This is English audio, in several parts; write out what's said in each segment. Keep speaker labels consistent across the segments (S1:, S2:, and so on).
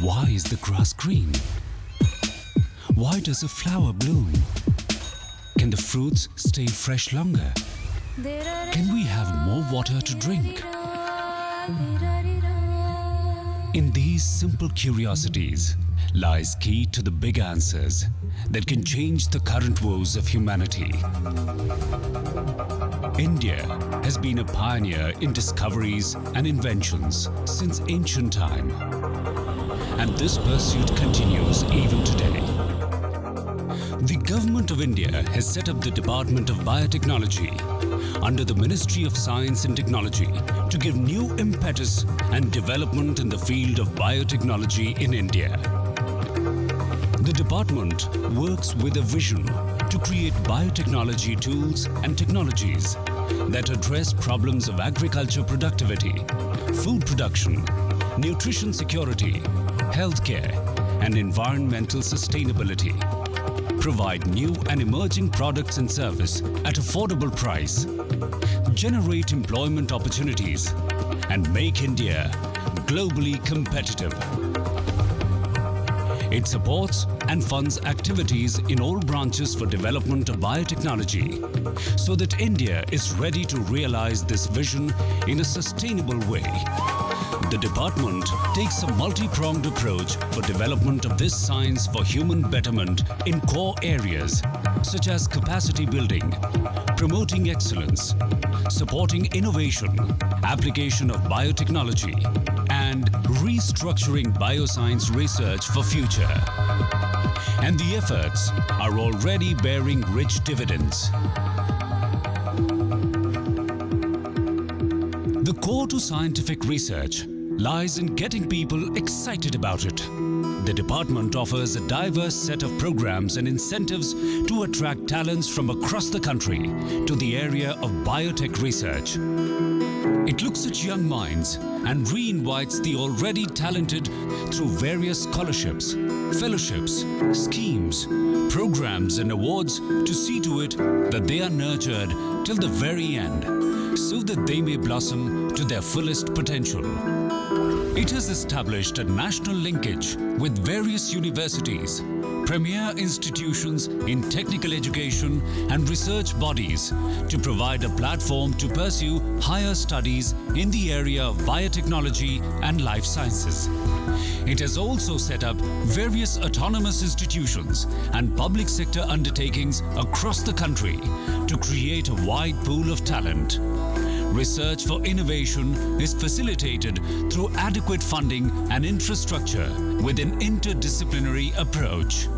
S1: Why is the grass green? Why does a flower bloom? Can the fruits stay fresh longer? Can we have more water to drink? In these simple curiosities lies key to the big answers that can change the current woes of humanity. India has been a pioneer in discoveries and inventions since ancient time. And this pursuit continues even today. The Government of India has set up the Department of Biotechnology under the Ministry of Science and Technology to give new impetus and development in the field of biotechnology in India. The department works with a vision to create biotechnology tools and technologies that address problems of agriculture productivity, food production, nutrition security, healthcare, and environmental sustainability. Provide new and emerging products and service at affordable price. Generate employment opportunities and make India globally competitive. It supports and funds activities in all branches for development of biotechnology so that India is ready to realize this vision in a sustainable way. The department takes a multi-pronged approach for development of this science for human betterment in core areas such as capacity building, promoting excellence, supporting innovation, application of biotechnology, and restructuring bioscience research for future. And the efforts are already bearing rich dividends. The core to scientific research lies in getting people excited about it. The department offers a diverse set of programs and incentives to attract talents from across the country to the area of biotech research. It looks at young minds and re-invites the already talented through various scholarships, fellowships, schemes, programs and awards to see to it that they are nurtured till the very end so that they may blossom to their fullest potential. It has established a national linkage with various universities, premier institutions in technical education and research bodies to provide a platform to pursue higher studies in the area of biotechnology and life sciences. It has also set up various autonomous institutions and public sector undertakings across the country to create a wide pool of talent. Research for innovation is facilitated through adequate funding and infrastructure with an interdisciplinary approach.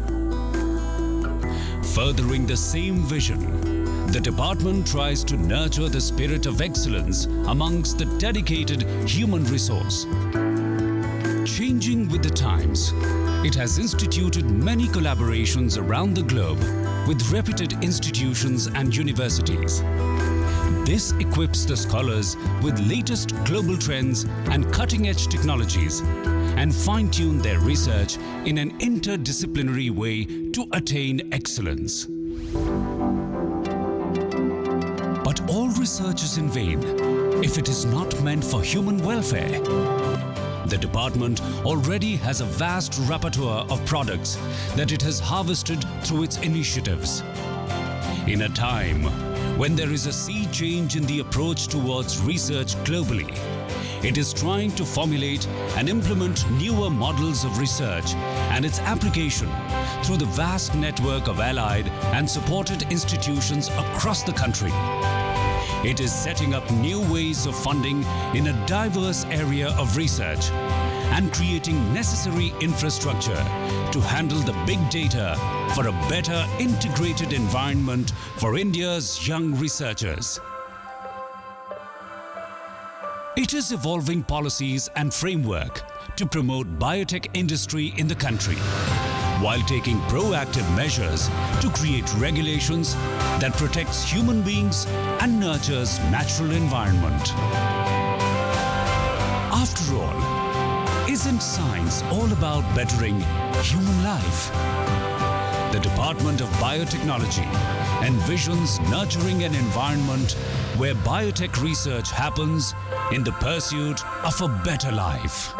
S1: Furthering the same vision, the department tries to nurture the spirit of excellence amongst the dedicated human resource. Changing with the times, it has instituted many collaborations around the globe with reputed institutions and universities. This equips the scholars with latest global trends and cutting-edge technologies and fine-tune their research in an interdisciplinary way to attain excellence. But all research is in vain if it is not meant for human welfare. The department already has a vast repertoire of products that it has harvested through its initiatives. In a time when there is a sea change in the approach towards research globally, it is trying to formulate and implement newer models of research and its application through the vast network of allied and supported institutions across the country. It is setting up new ways of funding in a diverse area of research and creating necessary infrastructure to handle the big data for a better integrated environment for India's young researchers. It is evolving policies and framework to promote biotech industry in the country while taking proactive measures to create regulations that protects human beings and nurtures natural environment. After all, isn't science all about bettering human life? The Department of Biotechnology envisions nurturing an environment where biotech research happens in the pursuit of a better life.